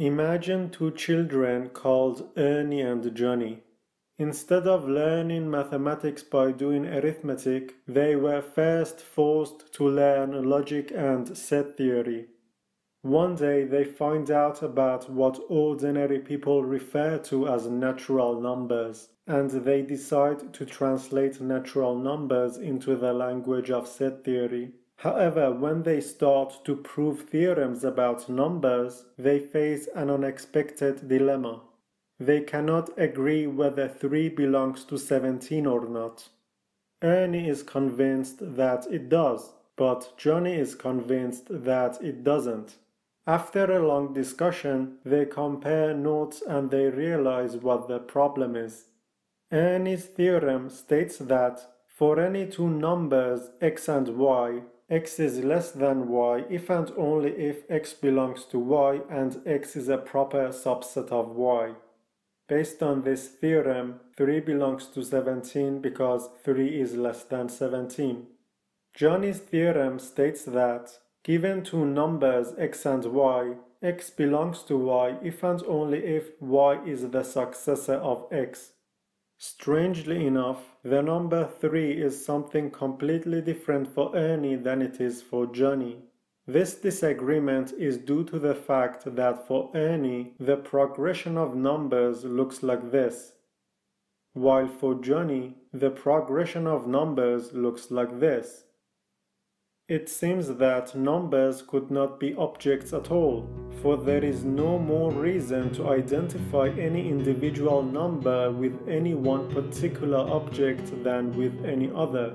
Imagine two children called Ernie and Johnny. Instead of learning mathematics by doing arithmetic, they were first forced to learn logic and set theory. One day they find out about what ordinary people refer to as natural numbers, and they decide to translate natural numbers into the language of set theory. However, when they start to prove theorems about numbers, they face an unexpected dilemma. They cannot agree whether 3 belongs to 17 or not. Ernie is convinced that it does, but Johnny is convinced that it doesn't. After a long discussion, they compare notes and they realize what the problem is. Ernie's theorem states that for any two numbers x and y, x is less than y if and only if x belongs to y and x is a proper subset of y. Based on this theorem, 3 belongs to 17 because 3 is less than 17. Johnny's theorem states that, given two numbers x and y, x belongs to y if and only if y is the successor of x. Strangely enough, the number 3 is something completely different for Ernie than it is for Johnny. This disagreement is due to the fact that for Ernie, the progression of numbers looks like this, while for Johnny, the progression of numbers looks like this. It seems that numbers could not be objects at all, for there is no more reason to identify any individual number with any one particular object than with any other.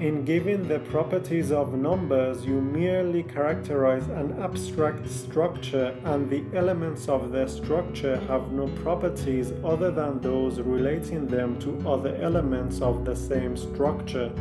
In giving the properties of numbers, you merely characterize an abstract structure and the elements of the structure have no properties other than those relating them to other elements of the same structure.